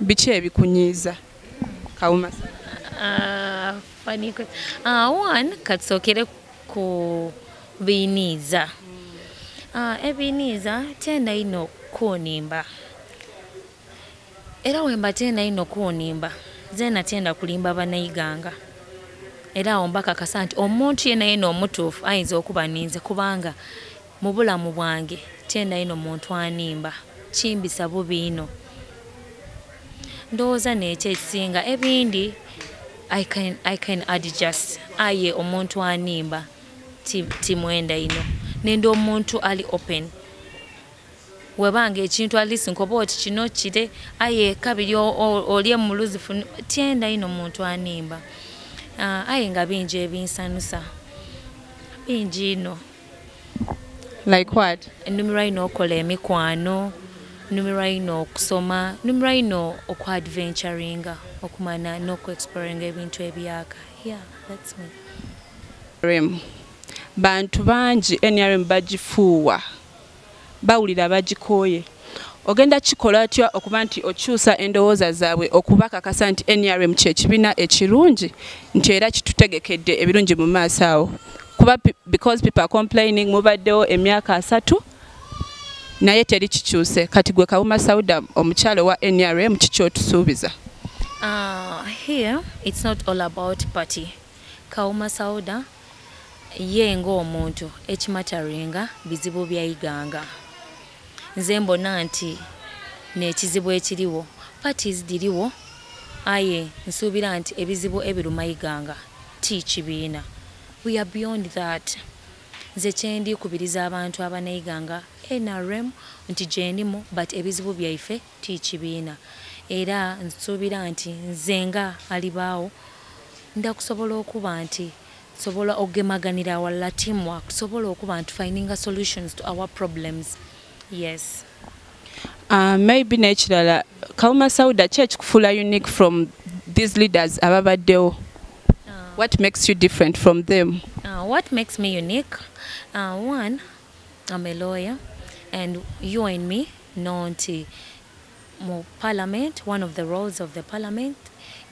biki ebikunyiiza kawuma que- uh, one katusokere ku biniiza uh, ebiniiza tenda ino kunimba era wemba tenda ino kunimba zena tenda kulimba banaiganga. Era awo mbakakasa nti omuntu yena yena omutuufu ayinza okuba ninze kubanga mu bulamu bwange tenda ino muntu animba. Kimbisa bubi ino ndowooza nekyo ekisinga ebindi I can, I can adjust. Aye omuntu animba ti- timwenda ino. Nende omuntu ali open. Webanga ekintu alisi nkoba oti kino kire aye kabiri o- o- olye muluzifu tyenda ino omuntu animba. Uh, aye nga bingi ebinsanusa. Bingi ino. Like what? Numirwa ino okola emikwano numirwa ino okusoma numirwa ino okuadventuringa okumana n'okuexploringa ebintu ebyaka. Yeah that's me. NRM bantu bangi NRM bagifuuwa bawulira bagikooye. Ogenda kikola atya okuba nti okyusa endowooza zaabwe okubakakasa nti NRM kyekibiina ekirungi nti era kitutegekedde ebirungi mu maaso awo? Kuba because people are complaining mubaddewo emyaka asatu naye teri kikyuse kati gwe kawuma sauda omukyalo wa NRM kiki otusuubiza Uh, here, it's not all about party. Kauma Sauda, ye ng'omuntu ekimataringa bizibu byayiganga. Nze mbona nti n'ekizibu ekiriwo parties diriwo aye nsuubira nti ebizibu ebirumayiganga ti kibiina we are beyond that nze kyendikubiriza abantu abanayiganga nrm nti gyendimu but ebizibu byaife ti kibiina. Era nsuubira nti nze nga alibaawo ndakusobola okuba nti sobola okugemaganira awalala teamwork sobola okuba nti findinga solutions to our problems. Yes. Uh, maybe n'ekirala kawuma sauda ki ekikufuula unique from these leaders ababaddewo? What makes you different from them? Uh, what makes me unique? Uh, one, I'm a lawyer, and you and me known nti mu parliament, one of the roles of the parliament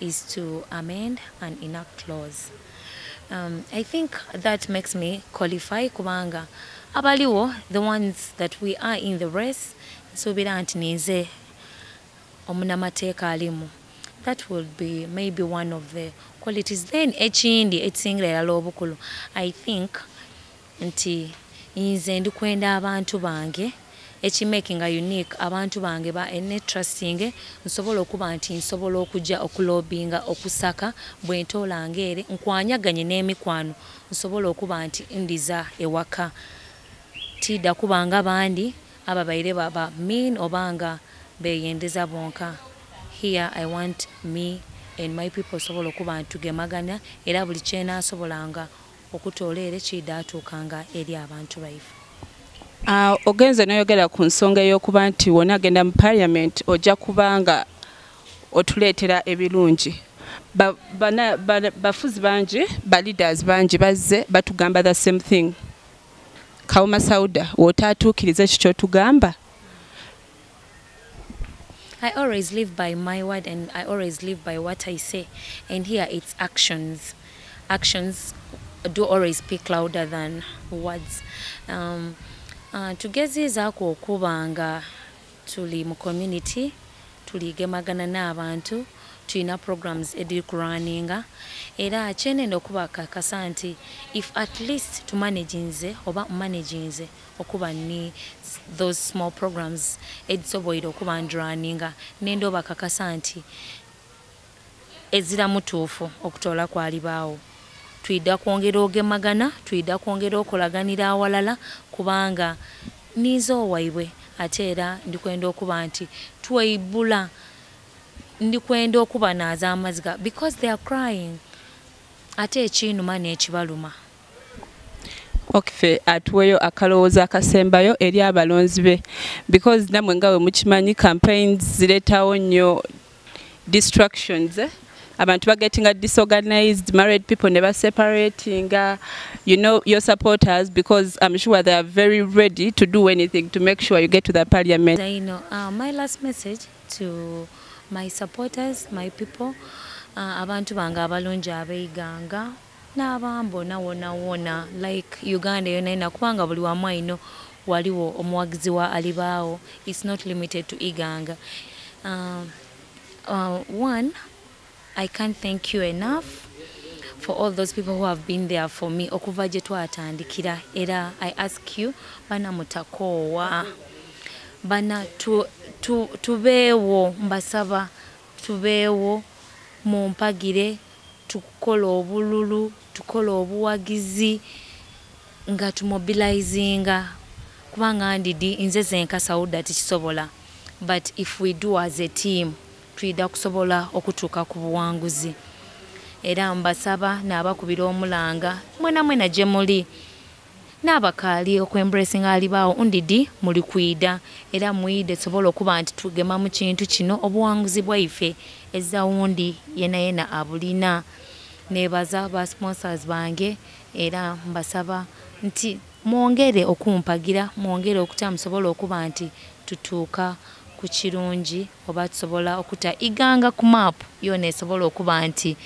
is to amend and enact laws. Um, I think that makes me qualify kubanga abaliwo, the ones that we are in the race, nsuubira nti ninze omunamateka alimu that will be maybe one of the qualities. Then ekindi ekisingira erala obukulu i think nti nze ndikwenda abantu bange. Ekimakinga unique abantu bange ba ne trusting nsobola okuba nti nsobola okujja okulobinga okusaka bwentolanga ere nkwanyaganye n'emikwano nsobola okuba nti ndiza ewaka. Tidda kubanga bandi ababaire baba mean obanga beyendeza bonka here i want me and my people sobola okuba nti tugemagana era buli kyenaasobolanga okutoola ere kidda atuukanga eri abantu baife. Uh, ogenze noyogera ku nsonga ey'okuba nti wona agenda mu parliament ojja kubanga otuleetera ebirungi. Ba- bana- ba- bafuzi bangi ba leaders bangi bazze batugamba the same thing. Kawuma sauda wootaatuukiriza ki kyotugamba I always live by my word and I always live by what I say. And here it's actions. Actions do always speak louder than words. Um, uh, tugezeezaako okuba tuli mu community tuligemagana n'abantu tulina programs ediri kurunninga era kyenenda okubakakasa nti if at least tumanaginze oba managinze okuba ni those small programs edisoboire okuba ndrunninga nenda obakakasa nti ezira mutuufu okutoola kwalibaawo twidda kwongera ogemagana twidda kwongera okolaganira awalala kubanga niza owaibwe ate era ndikwenda okuba nti tweibula ndikwenda okuba naaza amaziga because they are crying. Ate ekiinuma n'ekibaluma. Okife atuweeyo akalowoozo akasembayo eri abalonzi be. Because namwe nga bwe mukimanyi campaigns zireetawo nnyo distractions eh? abantu bagetinga disorganized married people ne baseparatinga you know your supporters because i'm sure they are very ready to do anything to make sure you get to the parliament. I know. Uh, my last message to my supporters my people uh, abantu bange abalungi abeiganga n'abambona wona like uganda yona ina kubanga buli wamu ayino waliwo omuwagizi wa alibaawo its not limited to iganga. Uh, uh, one i can't thank you enough for all those people who have been there for me. Okuva gye twatandikira era i ask you bana mutakoowa bana tubeewo mbasaba tubeewo mumpagire tukola obululu tukola obuwagizi nga tumobilizinga. Kubanga ndidi nze zenka sauda tikisobola. But if we do as a team tuyida kusobola okutuuka ku buwanguzi. Era mbasaba n'abakubira omulanga mwena mwena gye muli n'abakaali okwembracinga alibaawo ndidi muli kwida era mwide sobola okuba nti tugema mu kintu kino obuwanguzi bwaife ezawundi yena yena abulina. Nebaza ba sponsors bange era mbasaba nti mwongere okumpagira mwongere okutya musobola okuba nti tutuuka ku kirungi oba tusobola okuta iganga ku maapu yona esobola okuba nti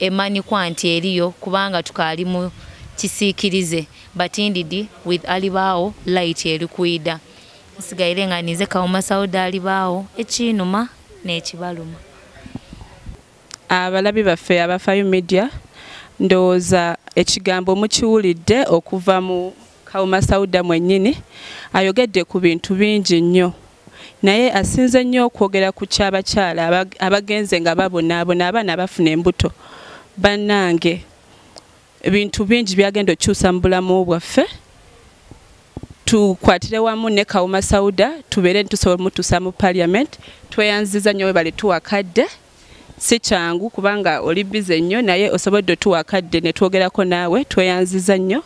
emanyikwa nti eriyo kubanga tukaali mu kisiikirize but ndidi with alibaawo light eri kwida nsigaire nga nize kawuma sauda alibaawo ekinuma n'ekibaluma. Abalabi baffe abafayo media ndowooza ekigambo mukiwulidde okuva mu kawuma sauda mwennyini ayogedde ku bintu bingi nnyo. Naye asinze nnyo okwogera ku kyabakyala abagenze nga babonaabona abaana abafuna embuto. Bannange ebintu bingi byagenda okukyusa mu bulamu bwaffe. Tukwatire wamu ne kawuma sauda tubeere tusobola mutuusa mu parliament. Tweyanziza nnyo webale tuwakadde. Si kyangu kubanga oli bize nnyo naye osobodde otuwakadde ne twogerako naawe tweyanziza nnyo